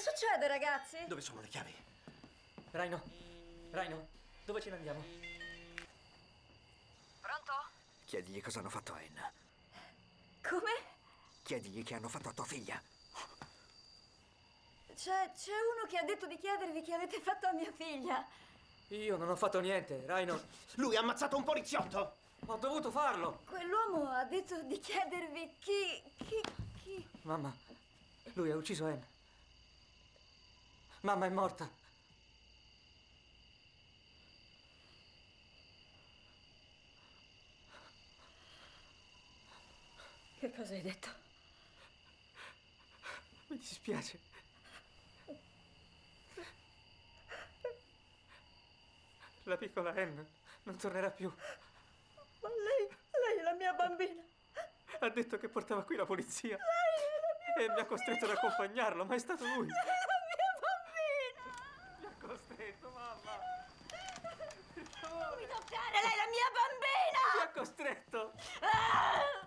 succede, ragazzi? Dove sono le chiavi? Raino, Raino, dove ce ne andiamo? Pronto? Chiedigli cosa hanno fatto a Anna. Come? Chiedigli che hanno fatto a tua figlia. C'è, c'è uno che ha detto di chiedervi che avete fatto a mia figlia. Io non ho fatto niente, Raino. Lui ha ammazzato un poliziotto! Ho dovuto farlo. Quell'uomo ha detto di chiedervi chi. chi. chi. Mamma, lui ha ucciso Anne. Mamma è morta. Che cosa hai detto? Mi dispiace. La piccola Anne non tornerà più. Ma lei. lei è la mia bambina. Ha detto che portava qui la polizia. E mi ha costretto ad accompagnarlo, ma è stato lui. Lei è la mia costretto, mamma. Non mi toccare, lei è la mia bambina! Mi ha costretto. Ah!